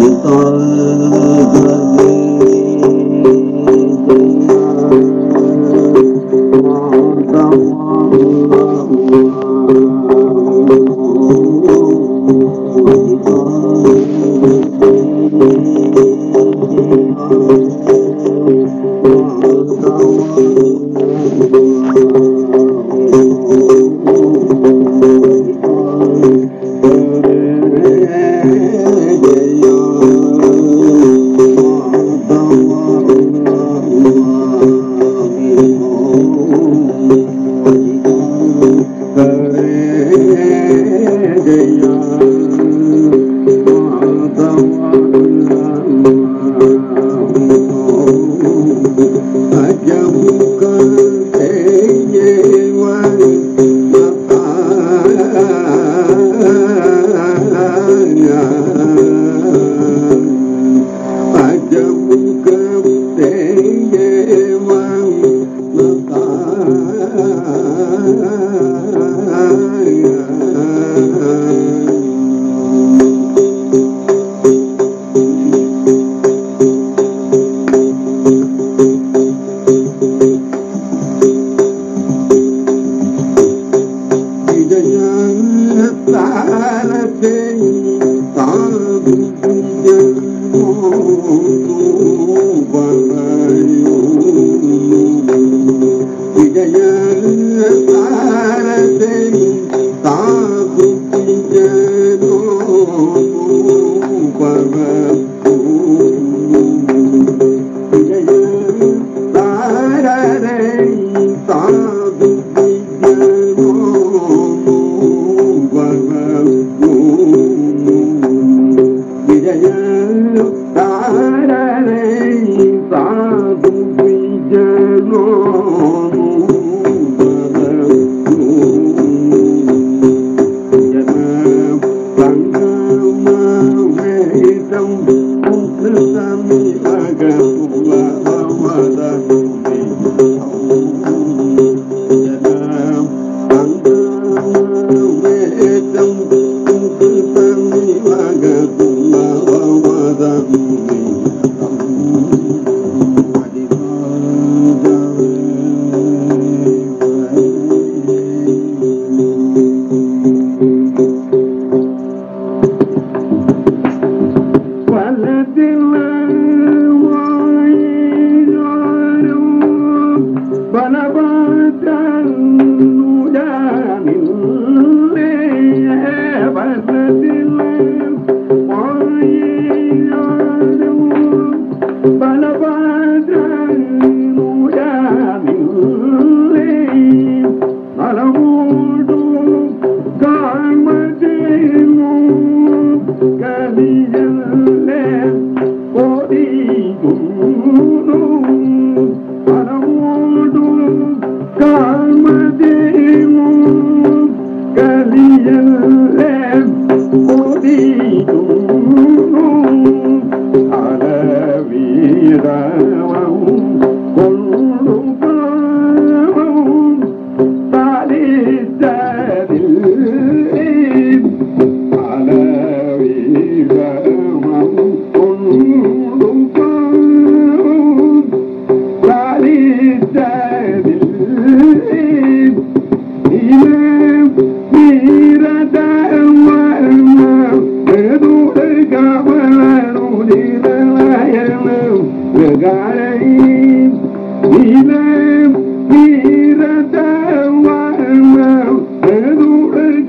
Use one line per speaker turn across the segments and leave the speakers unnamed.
بقلبك You. ربنا tum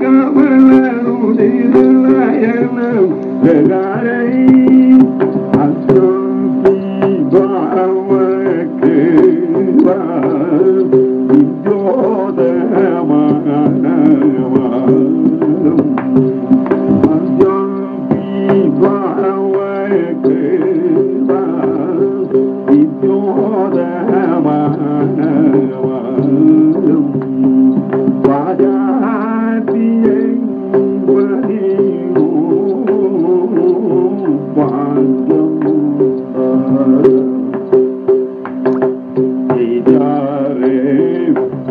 I'm not going do that. I'm not going.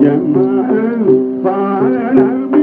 جمع فعل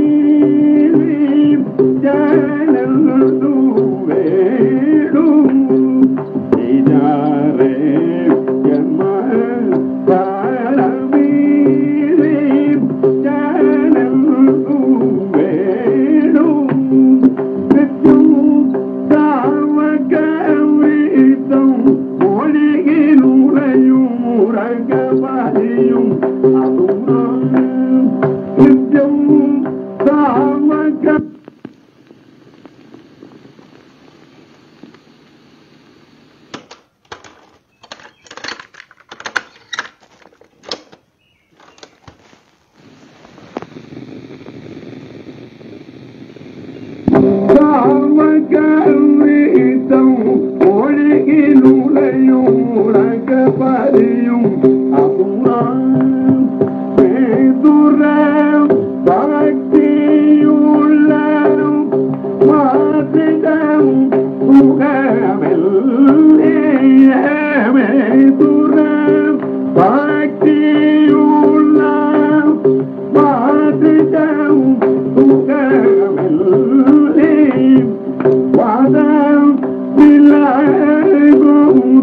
lay you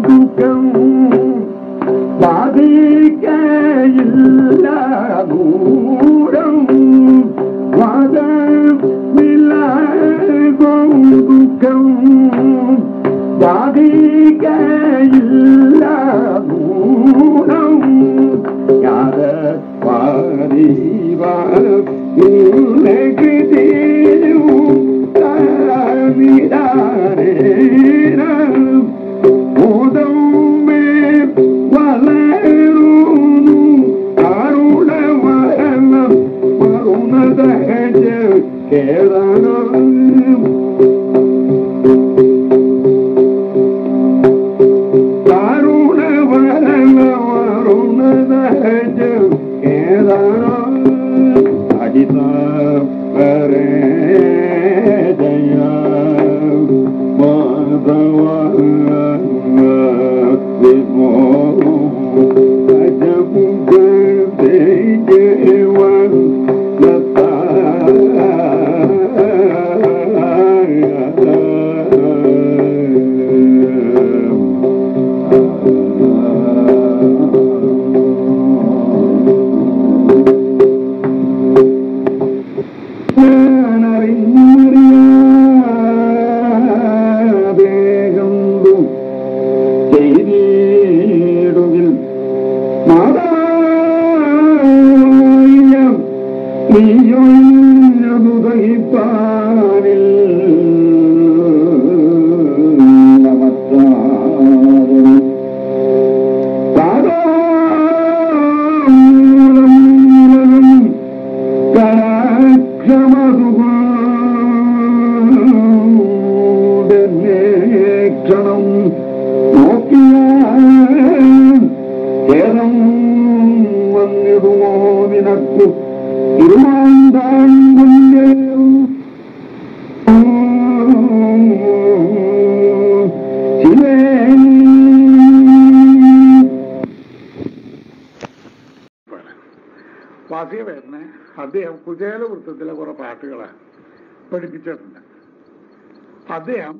do Girl. നിനക്ക് ഇരുമാന്താൻ മുന്നേറും വാസികവേട്ടനെ അദ്ദേഹം കുറെ പാട്ടുകളെ പഠിപ്പിച്ചിട്ടുണ്ട്. അദ്ദേഹം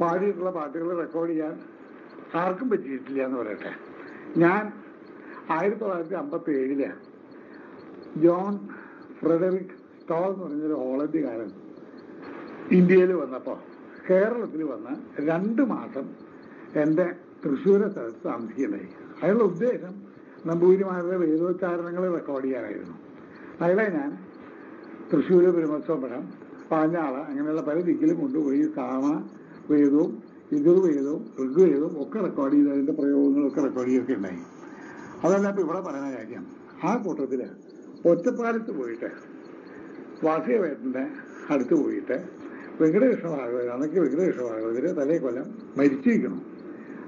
പാടിയിട്ടുള്ള പാട്ടുകൾ റെക്കോർഡ് ചെയ്യാൻ ആർക്കും പറ്റിയിട്ടില്ല എന്ന് പറയട്ടെ. ഞാൻ ആയിരത്തി തൊള്ളായിരത്തി അമ്പത്തി ഏഴിൽ ജോൺ ഫ്രെഡറിക് സ്റ്റോൾ എന്ന് പറഞ്ഞൊരു ഹോളന്റുകാരൻ ഇന്ത്യയിൽ വന്നപ്പോൾ കേരളത്തിൽ വന്ന് രണ്ട് മാസം എന്റെ തൃശ്ശൂരെ സ്ഥലത്ത് താമസിക്കുകയുണ്ടായി അയാളുടെ ഉദ്ദേശം നമ്പൂരിമാരുടെ വേദോച്ചാരണങ്ങൾ റെക്കോർഡ് ചെയ്യാനായിരുന്നു. അയാളെ ഞാൻ തൃശ്ശൂർ പെരുമത്സവപുരം പാഞ്ഞാള അങ്ങനെയുള്ള പല ദിക്കിലും കൊണ്ടുപോയി സാമ വേദവും യജുർവേദവും ഋഗ്വേദവും ഒക്കെ റെക്കോർഡ് ചെയ്ത് അതിന്റെ പ്രയോഗങ്ങളൊക്കെ റെക്കോർഡ് ചെയ്യുകയൊക്കെ ഉണ്ടായി. അതല്ല ഇപ്പം ഇവിടെ പറയുന്ന കാര്യം. ആ കൂട്ടത്തിൽ ഒറ്റപ്പാലത്ത് പോയിട്ട് വാസികവേട്ടന്റെ അടുത്ത് പോയിട്ട് വെങ്കടകൃഷ്ണ ഭാഗവതർ അന്നൊക്കെ വെങ്കടകൃഷ്ണ ഭാഗവതര് തലേ കൊല്ലം മരിച്ചിരിക്കണം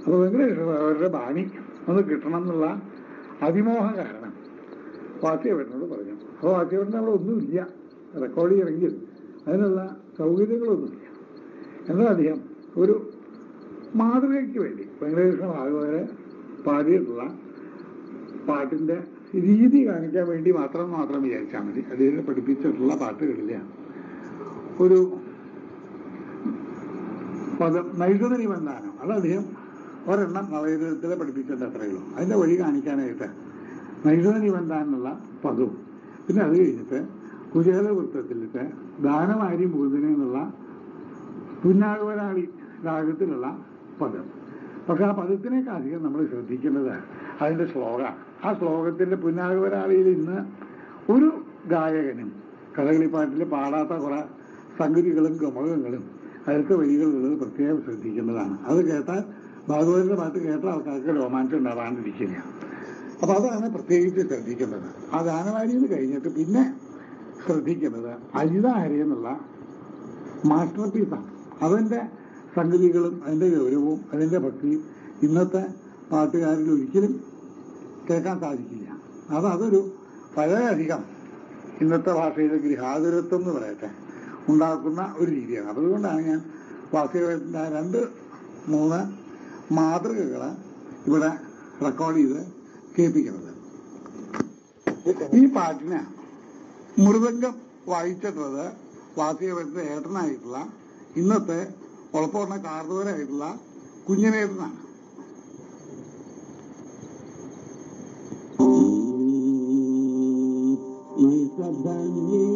അപ്പോൾ വെങ്കടകൃഷ്ണ ഭാഗവതരുടെ ബാണി ഒന്ന് കിട്ടണം എന്നുള്ള അതിമോഹം കാരണം വാസികവേട്ടനോട് പറഞ്ഞു. അപ്പോൾ വാസികവേട്ടൻ അവിടെ ഒന്നുമില്ല. റെക്കോർഡ് ചെയ്യണമെങ്കിൽ അതിനുള്ള സൗകര്യങ്ങളൊന്നുമില്ല. എന്നാൽ അദ്ദേഹം ഒരു മാതൃകയ്ക്ക് വേണ്ടി വെങ്കടകൃഷ്ണ ഭാഗവതരെ പാടിയിട്ടുള്ള പാട്ടിന്റെ രീതി കാണിക്കാൻ വേണ്ടി മാത്രം മാത്രം വിചാരിച്ചാൽ മതി. അദ്ദേഹം പഠിപ്പിച്ചിട്ടുള്ള പാട്ടുകളില്ല ഒരു പദം നൈഷുതനി ബന്ധാനം അത് അദ്ദേഹം ഒരെണ്ണം നവയുഗത്തിലെ പഠിപ്പിച്ചിട്ട് അത്രയേ ഉള്ളൂ. അതിന്റെ വഴി കാണിക്കാനായിട്ട് നൈഷുതനി വന്നാനുള്ള പദവും. പിന്നെ അത് കഴിഞ്ഞിട്ട് കുചേല വൃത്തത്തിലിട്ട് ദാനമാരി മുകുന്ദനെ എന്നുള്ള പുന്നാഗവരാളി രാഗത്തിലുള്ള പദം. പക്ഷെ ആ പദത്തിനേക്കാധികം നമ്മൾ ശ്രദ്ധിക്കേണ്ടത് അതിന്റെ ശ്ലോക. ആ ശ്ലോകത്തിന്റെ പുന്നാഗവരാളിയിൽ ഇന്ന് ഒരു ഗായകനും കഥകളിപ്പാട്ടിൽ പാടാത്ത കുറെ സംഗതികളും ഗമകങ്ങളും അതിലത്തെ വരികളുള്ളത് പ്രത്യേകം ശ്രദ്ധിക്കേണ്ടതാണ് അത് കേട്ടാൽ ഭാഗവതന്റെ പാട്ട് കേട്ട ആൾക്കാർക്ക് രോമാഞ്ചം ഉണ്ടാവാണ്ടിരിക്കില്ല. അപ്പൊ അതാണ് പ്രത്യേകിച്ച് ശ്രദ്ധിക്കേണ്ടത് ആ ഗാനവാരിയിൽ കഴിഞ്ഞിട്ട് പിന്നെ ശ്രദ്ധിക്കുന്നത് അജിതാഹരി എന്നുള്ള മാസ്റ്റർ പീസാണ്. അതിന്റെ സംഗതികളും അതിന്റെ ഗൗരവവും അതിന്റെ ഭക്തിയും ഇന്നത്തെ പാട്ടുകാരിൽ ഒരിക്കലും കേൾക്കാൻ സാധിക്കില്ല. അത് അതൊരു വളരെയധികം ഇന്നത്തെ ഭാഷയിലെ ഗൃഹാതുരത്വം എന്ന് പറയട്ടെ ഉണ്ടാക്കുന്ന ഒരു രീതിയാണ്. അതുകൊണ്ടാണ് ഞാൻ
വാസുദേവന്റെ ആ രണ്ട് മൂന്ന് മാതൃകകൾ ഇവിടെ റെക്കോർഡ് ചെയ്ത് കേൾപ്പിക്കുന്നത്. ഈ പാട്ടിന് മൃദംഗം വായിച്ചിട്ടുള്ളത് വാസുദേവന്റെ ഏട്ടനായിട്ടുള്ള ഇന്നത്തെ ഉളപ്പുറന്ന കാർദൂരായിട്ടുള്ള കുഞ്ഞനേട്ടനാണ്.
than you.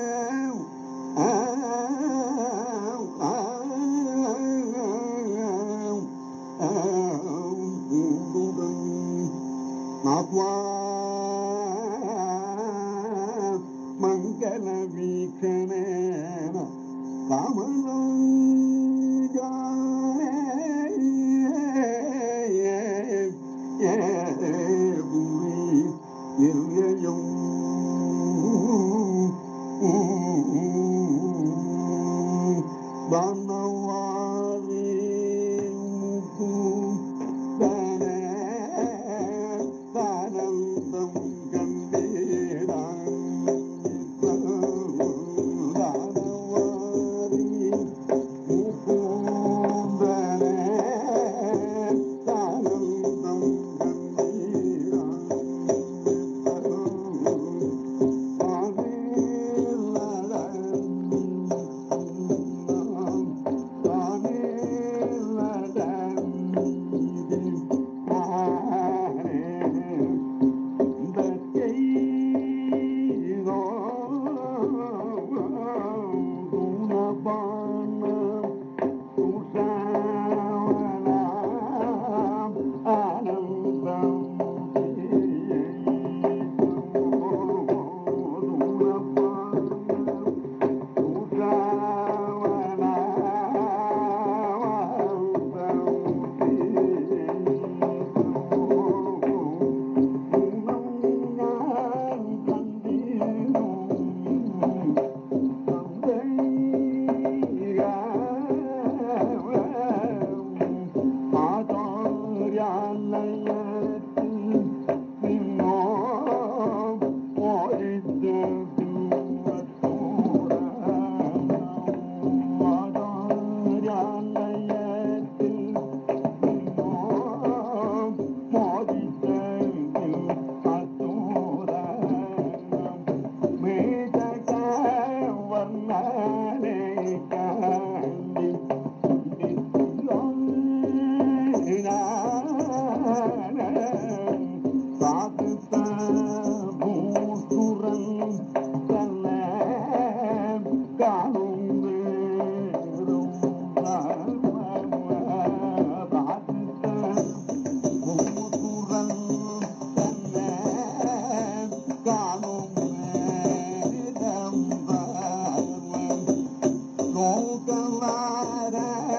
mm -hmm. Let the light out.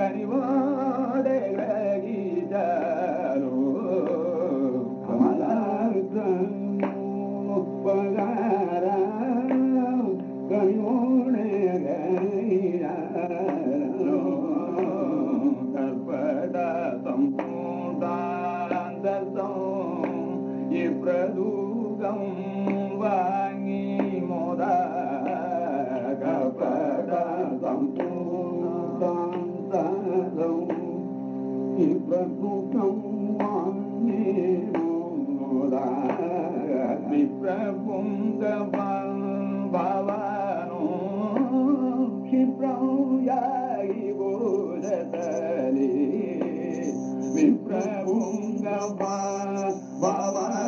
Garibaldi. ಸುಪ್ರಸನ್ನನಾಗಿ Bhavani